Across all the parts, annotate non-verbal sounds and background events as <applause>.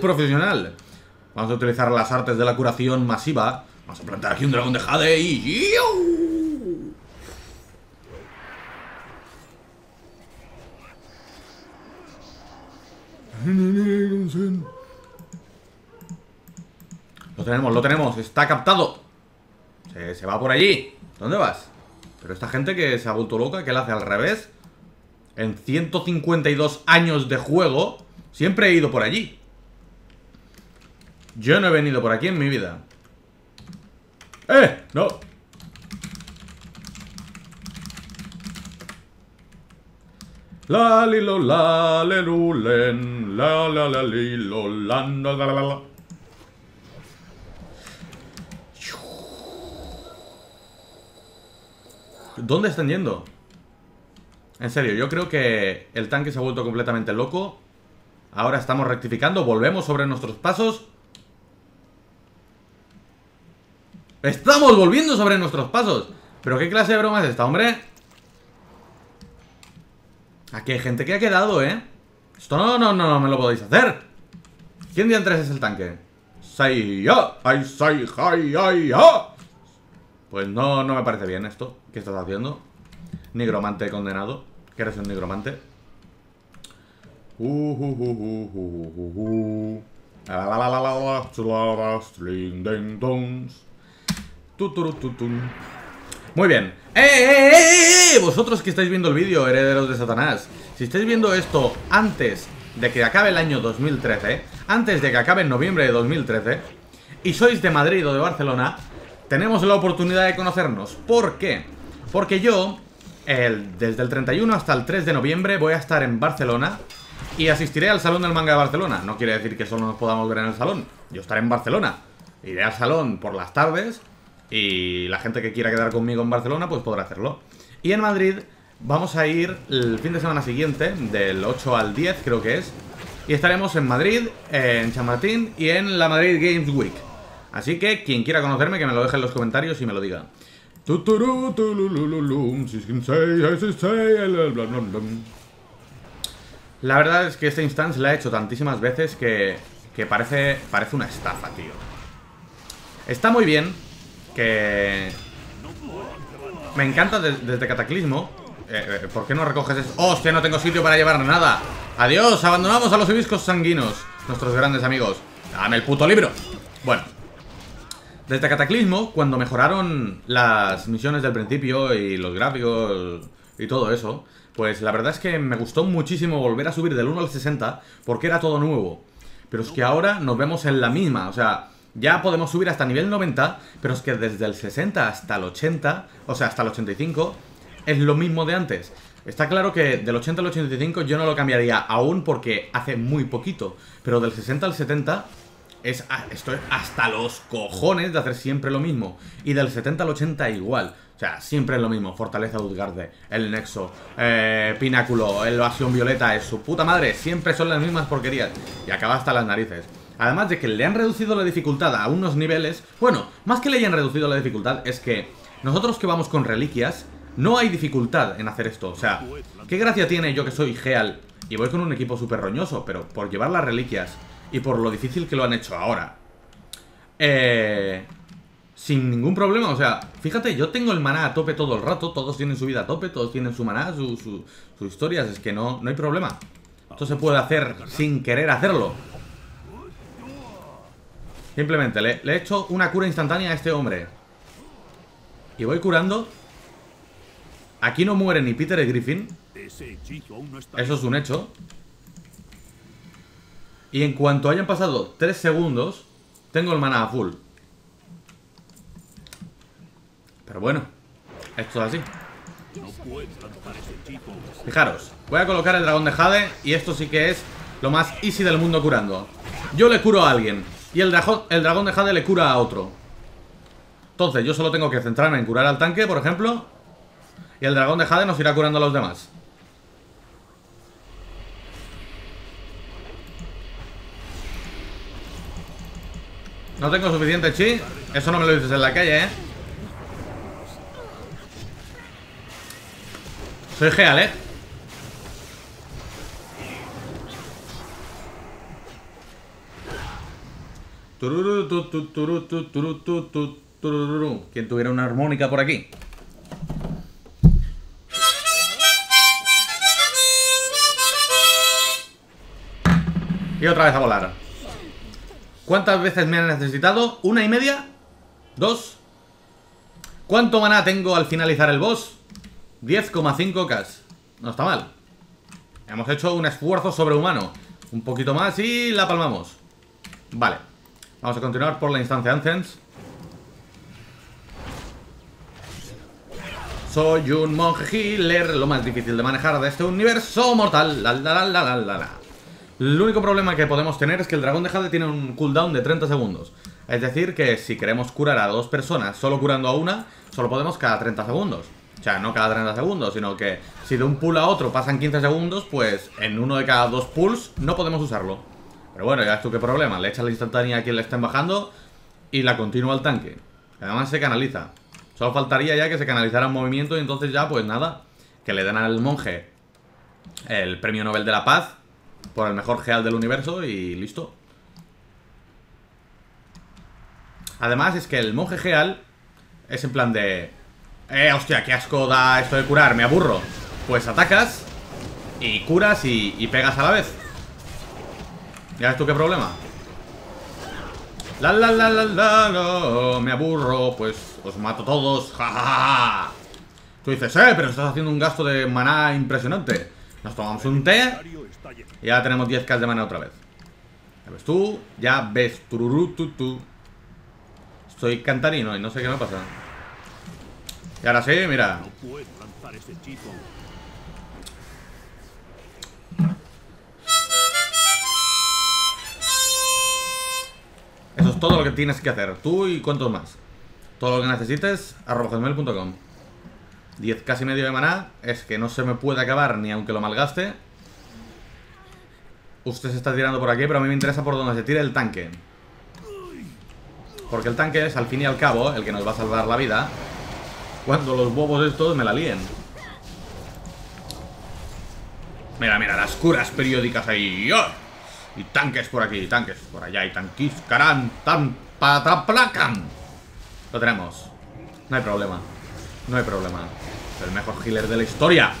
profesional. Vamos a utilizar las artes de la curación masiva. Vamos a plantar aquí un dragón de Jade y... Lo tenemos, lo tenemos. Está captado. Se va por allí. ¿Dónde vas? Pero esta gente que se ha vuelto loca, que la hace al revés. En 152 años de juego, siempre he ido por allí. Yo no he venido por aquí en mi vida. ¡Eh! ¡No! La li lo la le lu len la la la li lo lan la la la la ¿Dónde están yendo? En serio, yo creo que el tanque se ha vuelto completamente loco. Ahora estamos rectificando, volvemos sobre nuestros pasos. ¡Estamos volviendo sobre nuestros pasos! ¿Pero qué clase de broma es esta, hombre? Aquí hay gente que ha quedado, ¿eh? Esto no, no, no, no me lo podéis hacer ¿Quién de tres es el tanque? ¡Ay, sai, ay, ay, ya! Pues no, no me parece bien esto ¿Qué estás haciendo? Nigromante condenado ¿Qué eres un nigromante? Muy bien. ¡Eh, eh, eh, eh! Vosotros que estáis viendo el vídeo, herederos de Satanás. Si estáis viendo esto antes de que acabe el año 2013, antes de que acabe en noviembre de 2013, y sois de Madrid o de Barcelona, tenemos la oportunidad de conocernos. ¿Por qué? Porque yo, el, desde el 31 hasta el 3 de noviembre, voy a estar en Barcelona y asistiré al Salón del Manga de Barcelona. No quiere decir que solo nos podamos ver en el salón. Yo estaré en Barcelona. Iré al salón por las tardes y la gente que quiera quedar conmigo en Barcelona, pues podrá hacerlo. Y en Madrid vamos a ir el fin de semana siguiente, del 8 al 10 creo que es. Y estaremos en Madrid, en Chamartín y en la Madrid Games Week. Así que quien quiera conocerme, que me lo deje en los comentarios y me lo diga. La verdad es que esta instancia la he hecho tantísimas veces que, que parece, parece una estafa, tío. Está muy bien, que... Me encanta desde Cataclismo ¿Por qué no recoges eso? ¡Hostia, no tengo sitio para llevar nada! ¡Adiós! Abandonamos a los hibiscos sanguinos Nuestros grandes amigos ¡Dame el puto libro! Bueno Desde Cataclismo, cuando mejoraron las misiones del principio Y los gráficos y todo eso Pues la verdad es que me gustó muchísimo volver a subir del 1 al 60 Porque era todo nuevo Pero es que ahora nos vemos en la misma O sea, ya podemos subir hasta nivel 90, pero es que desde el 60 hasta el 80, o sea, hasta el 85, es lo mismo de antes. Está claro que del 80 al 85 yo no lo cambiaría aún porque hace muy poquito, pero del 60 al 70 es, esto es hasta los cojones de hacer siempre lo mismo. Y del 70 al 80 igual. O sea, siempre es lo mismo. Fortaleza de el Nexo, eh, Pináculo, el Evasión Violeta, es su puta madre. Siempre son las mismas porquerías. Y acaba hasta las narices. Además de que le han reducido la dificultad a unos niveles... Bueno, más que le hayan reducido la dificultad es que nosotros que vamos con reliquias, no hay dificultad en hacer esto. O sea, ¿qué gracia tiene yo que soy Geal y voy con un equipo súper roñoso? Pero por llevar las reliquias y por lo difícil que lo han hecho ahora. Eh... Sin ningún problema, o sea, fíjate, yo tengo el maná a tope todo el rato, todos tienen su vida a tope, todos tienen su maná, sus su, historias, es que no, no hay problema. Esto se puede hacer sin querer hacerlo. Simplemente le, he hecho una cura instantánea a este hombre Y voy curando Aquí no muere ni Peter Griffin Eso es un hecho Y en cuanto hayan pasado 3 segundos Tengo el mana a full. Pero bueno Esto es así. Fijaros Voy a colocar el dragón de Jade Y esto sí que es lo más easy del mundo curando. Yo le curo a alguien y el dragón, el dragón de Jade le cura a otro. Entonces yo solo tengo que centrarme en curar al tanque, por ejemplo Y el dragón de Jade nos irá curando a los demás No tengo suficiente chi Eso no me lo dices en la calle, ¿eh? Soy Geal, ¿eh? ¿Quién tuviera una armónica por aquí? Y otra vez a volar. ¿Cuántas veces me han necesitado? ¿Una y media? ¿Dos? ¿Cuánto maná tengo al finalizar el boss? 10,5k. No está mal. Hemos hecho un esfuerzo sobrehumano. Un poquito más y la palmamos. Vale. Vamos a continuar por la instancia Ancients. Soy un monje healer, lo más difícil de manejar de este universo mortal. La, la, la, la, la, la. El único problema que podemos tener es que el dragón de Jade tiene un cooldown de 30 segundos. Es decir, que si queremos curar a dos personas solo curando a una, solo podemos cada 30 segundos. O sea, no cada 30 segundos, sino que si de un pool a otro pasan 15 segundos, pues en uno de cada dos pools no podemos usarlo. Pero bueno, ya es tú qué problema. Le echas la instantánea a quien le estén bajando y la continúa al tanque. Además se canaliza. Solo faltaría ya que se canalizara un movimiento y entonces ya, pues nada, que le den al monje el premio Nobel de la Paz por el mejor geal del universo y listo. Además es que el monje geal es en plan de... Eh, hostia, qué asco da esto de curar, me aburro. Pues atacas y curas y, pegas a la vez. ¿Ya ves tú qué problema? La la la la la me aburro, pues os mato todos, ja, ja, ja. Tú dices, eh, pero estás haciendo un gasto de maná impresionante. Nos tomamos un té y ya tenemos 10k de mana otra vez. Ya ves tú, ya ves, tururú, tu, tu. Estoy cantarino y no sé qué me pasa. Y ahora sí, mira. Eso es todo lo que tienes que hacer. Tú y cuantos más. Todo lo que necesites, arroba. 10 casi medio de maná. Es que no se me puede acabar ni aunque lo malgaste. Usted se está tirando por aquí, pero a mí me interesa por donde se tire el tanque. Porque el tanque es, al fin y al cabo, el que nos va a salvar la vida. Cuando los bobos estos me la líen. Mira, mira, las curas periódicas ahí. ¡Oh! Y tanques por aquí, tanques por allá. Y tanquis, caran, tan, pataplacan. Lo tenemos. No hay problema. No hay problema. Es el mejor healer de la historia.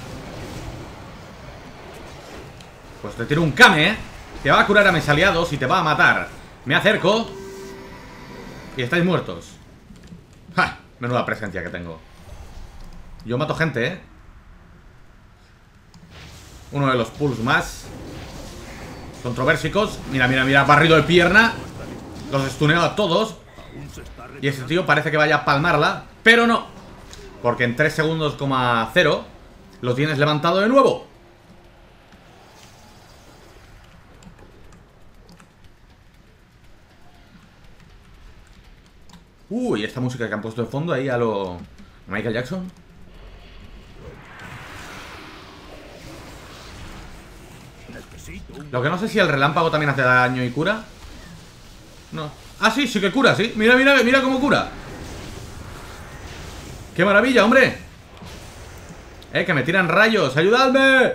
Pues te tiro un Kame, ¿eh? Te va a curar a mis aliados y te va a matar. Me acerco. Y estáis muertos. ¡Ja! Menuda presencia que tengo. Yo mato gente, ¿eh? Uno de los pulls más controversicos. Mira, mira, mira, barrido de pierna. Los estuneo a todos. Y ese tío parece que vaya a palmarla, pero no. Porque en 3 segundos, coma 0, lo tienes levantado de nuevo. Uy, esta música que han puesto de fondo ahí a lo... Michael Jackson. Lo que no sé si el relámpago también hace daño y cura. No. Ah, sí, sí que cura, sí. Mira, mira, mira cómo cura. ¡Qué maravilla, hombre! ¡Eh, que me tiran rayos! ¡Ayudadme!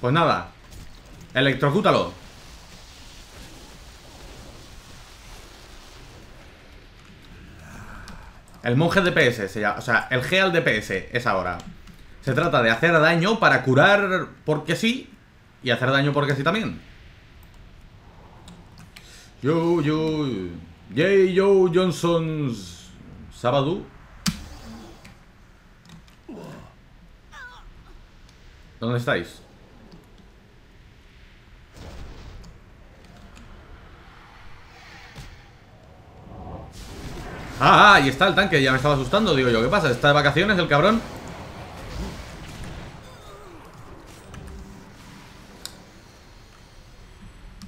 Pues nada. Electrocútalo. El monje DPS se llama. O sea, el Geal DPS es ahora. Se trata de hacer daño para curar porque sí. Y hacer daño porque sí también. Yo, yo. J. Joe Johnson's. Sabadu. ¿Dónde estáis? Ah, ah, ahí está el tanque, ya me estaba asustando, digo yo, ¿qué pasa? ¿Está de vacaciones el cabrón?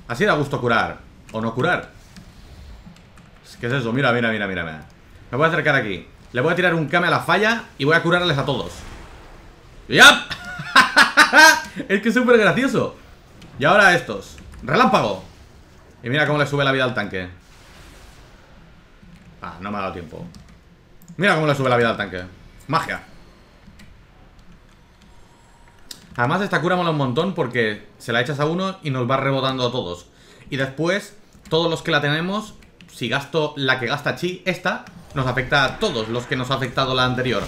Así da gusto curar O no curar que es eso, mira, mira, mira, mira. Me voy a acercar aquí Le voy a tirar un kame a la falla Y voy a curarles a todos ¡Yap! <laughs> es que es súper gracioso Y ahora estos Relámpago Y mira cómo le sube la vida al tanque Ah, no me ha dado tiempo Mira cómo le sube la vida al tanque. Magia. Además esta cura mola un montón porque se la echas a uno y nos va rebotando a todos. Y después, todos los que la tenemos, si gasto la que gasta Chi, esta, nos afecta a todos los que nos ha afectado la anterior.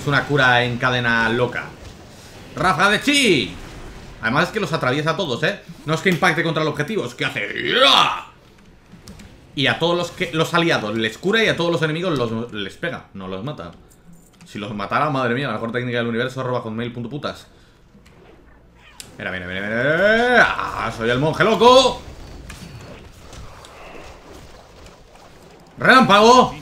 Es una cura en cadena loca. ¡Rafa de Chi! Además es que los atraviesa a todos, ¿eh? No es que impacte contra el objetivo, es que hace... Y a todos los, que, los aliados les cura y a todos los enemigos los, les pega, no los mata. Si los matara, madre mía, la mejor técnica del universo, arroba putas. Mira, mira, mira, mira. ¡Ah, soy el monje loco! ¡Relámpago!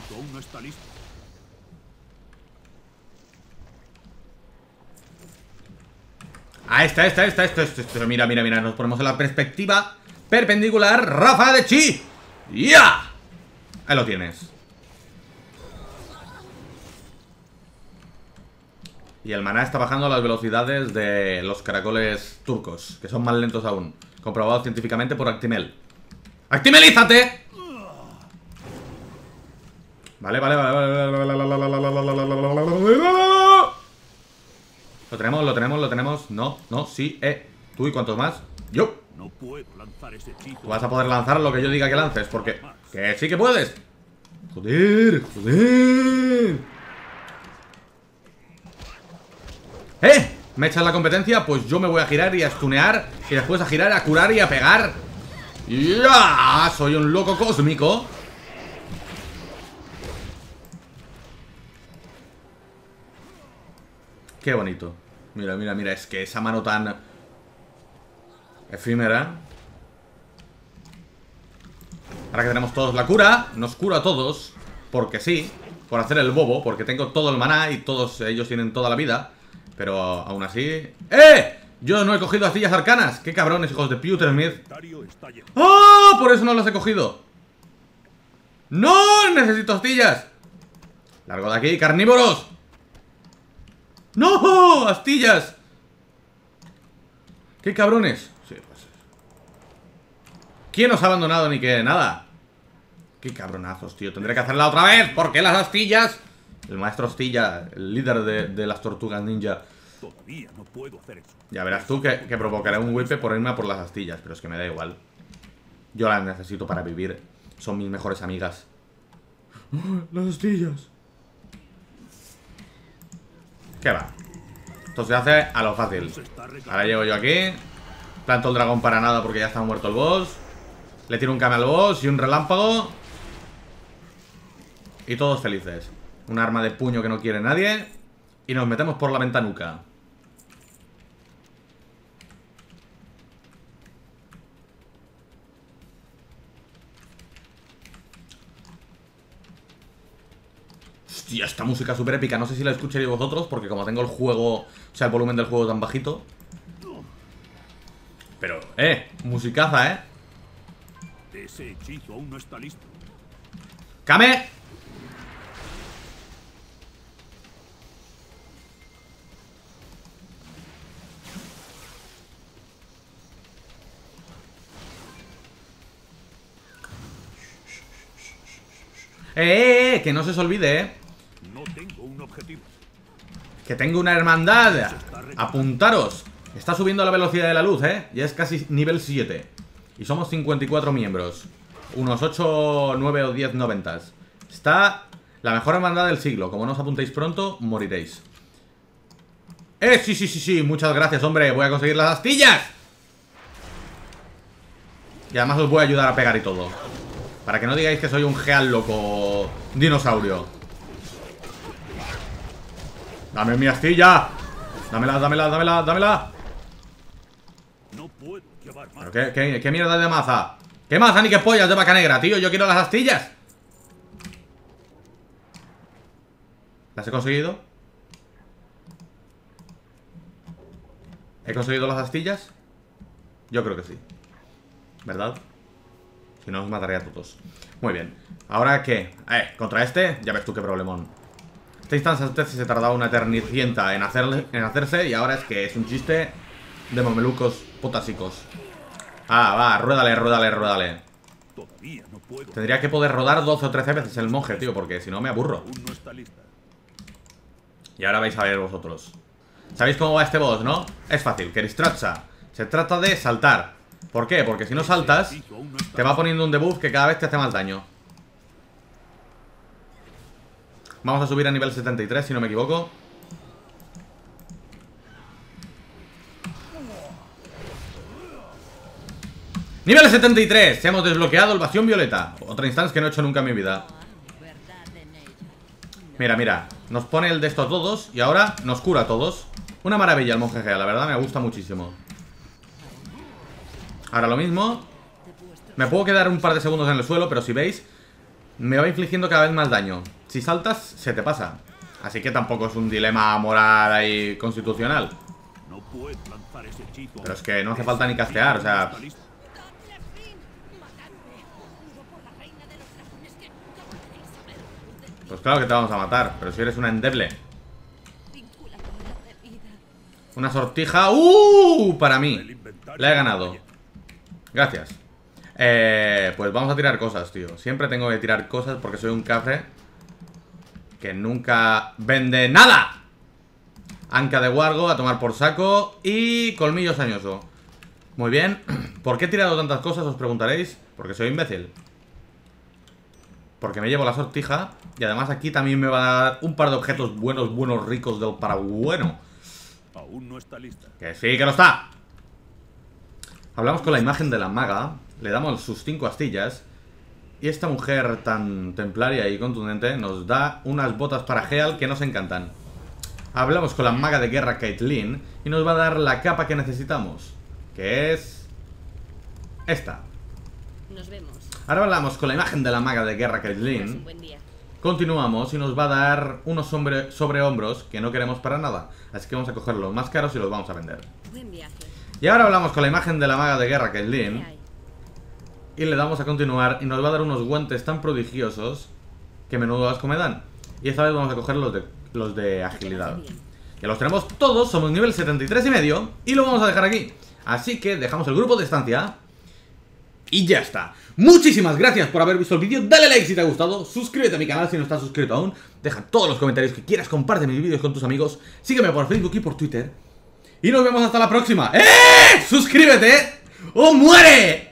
Ah, esta, esta, esta, esta, esta, Mira, mira, mira, nos ponemos en la perspectiva perpendicular. ¡Rafa de chi! ¡Ya! Ahí lo tienes. Y el maná está bajando las velocidades de los caracoles turcos, que son más lentos aún. Comprobado científicamente por Actimel. ¡Actimelízate! Vale, vale, vale, Lo tenemos, lo tenemos, lo tenemos. No, no, sí, eh. Tú y cuántos más. Yo. No puedo lanzar ese Tú vas a poder lanzar lo que yo diga que lances, porque. Que sí que puedes. Joder, joder. ¡Eh! ¿Me echas la competencia? Pues yo me voy a girar y a stunear Y después a girar, a curar y a pegar ¡Ya! Soy un loco cósmico Qué bonito Mira, mira, mira Es que esa mano tan Efímera Ahora que tenemos todos la cura Nos cura a todos Porque sí Por hacer el bobo Porque tengo todo el maná Y todos ellos tienen toda la vida pero aún así... ¡Eh! Yo no he cogido astillas arcanas. ¡Qué cabrones, hijos de Pewtermith! ¡Oh! Por eso no las he cogido. ¡No! ¡Necesito astillas! Largo de aquí, carnívoros. ¡No! ¡Astillas! ¡Qué cabrones! Sí, pues... ¿Quién os ha abandonado ni que nada? ¡Qué cabronazos, tío! Tendré que hacerla otra vez. ¿Por qué las astillas? El maestro Astilla, el líder de, las tortugas ninja. Todavía no puedo hacer eso. Ya verás tú que, provocaré un whip por irme a por las astillas, pero es que me da igual. Yo las necesito para vivir. Son mis mejores amigas. las astillas. ¿Qué va? Esto se hace a lo fácil. Ahora llego yo aquí. Planto el dragón para nada porque ya está muerto el boss. Le tiro un came al boss y un relámpago. Y todos felices. Un arma de puño que no quiere nadie. Y nos metemos por la ventanuca. Hostia, esta música súper épica. No sé si la escucharéis vosotros, porque como tengo el juego, o sea, el volumen del juego tan bajito. Pero, eh, musicaza, eh. Ese hechizo aún no está listo. ¡Came! ¡Eh, eh, eh! Que no se os olvide, ¿eh? Tengo un objetivo. Que tengo una hermandad. Apuntaros. Está subiendo la velocidad de la luz, ¿eh? Ya es casi nivel 7. Y somos 54 miembros. Unos 8, 9 o 10 noventas. Está la mejor hermandad del siglo. Como no os apuntéis pronto, moriréis. ¡Eh! Sí, sí, sí, sí. Muchas gracias, hombre. Voy a conseguir las astillas. Y además os voy a ayudar a pegar y todo. Para que no digáis que soy un geal loco dinosaurio. Dame mi astilla. Dámela, dámela, dámela, dámela. No puedo llevar más. ¿Qué, qué, qué mierda de maza? ¿Qué maza ni qué pollas de vaca negra, tío? Yo quiero las astillas. ¿Las he conseguido? ¿He conseguido las astillas? Yo creo que sí. ¿Verdad? Si no, os mataré a todos. Muy bien. ¿Ahora qué? Eh, contra este, ya ves tú qué problemón. Esta instancia antes se tardaba una eternicienta en, en hacerse y ahora es que es un chiste de mamelucos potásicos. Ah, va, ruédale, ruédale, ruédale. Tendría que poder rodar 12 o 13 veces el monje, tío, porque si no me aburro. está lista. Y ahora vais a ver vosotros. ¿Sabéis cómo va este boss, no? Es fácil, Keristracha. Se trata de saltar. ¿Por qué? Porque si no saltas, te va poniendo un debuff que cada vez te hace más daño. Vamos a subir a nivel 73, si no me equivoco. ¡Nivel 73! Hemos desbloqueado el Bastión Violeta. Otra instancia que no he hecho nunca en mi vida. Mira, mira. Nos pone el de estos todos y ahora nos cura a todos. Una maravilla el monje Gea, la verdad me gusta muchísimo. Ahora lo mismo. Me puedo quedar un par de segundos en el suelo, pero si veis, me va infligiendo cada vez más daño. Si saltas, se te pasa. Así que tampoco es un dilema moral y constitucional. Pero es que no hace falta ni castear, o sea... Pues claro que te vamos a matar, pero si eres una endeble. Una sortija. ¡Uh! Para mí. La he ganado. Gracias. Eh, pues vamos a tirar cosas, tío. Siempre tengo que tirar cosas porque soy un cafre que nunca vende nada. Anca de Wargo a tomar por saco y colmillo sañoso. Muy bien. <clears throat> ¿Por qué he tirado tantas cosas? Os preguntaréis. Porque soy imbécil. Porque me llevo la sortija y además aquí también me va a dar un par de objetos buenos, buenos, ricos del para bueno. Aún no está lista. Que sí, que lo está. Hablamos con la imagen de la maga, le damos sus cinco astillas y esta mujer tan templaria y contundente nos da unas botas para Heal que nos encantan. Hablamos con la maga de guerra Caitlyn y nos va a dar la capa que necesitamos, que es esta. Nos vemos. Ahora hablamos con la imagen de la maga de guerra Caitlyn. Continuamos y nos va a dar unos sobre, sobre hombros que no queremos para nada. Así que vamos a coger los más caros y los vamos a vender. Buen viaje. Y ahora hablamos con la imagen de la maga de guerra ¿Qué Caitlyn. Y le damos a continuar y nos va a dar unos guantes tan prodigiosos que menudo asco me dan. Y esta vez vamos a coger los de, los de agilidad. Ya los tenemos todos, somos nivel 73 y medio y lo vamos a dejar aquí. Así que dejamos el grupo de estancia y ya está. Muchísimas gracias por haber visto el vídeo. Dale like si te ha gustado. Suscríbete a mi canal si no estás suscrito aún. Deja todos los comentarios que quieras. Comparte mis vídeos con tus amigos. Sígueme por Facebook y por Twitter. Y nos vemos hasta la próxima. ¡Eh! ¡Suscríbete! ¡O muere!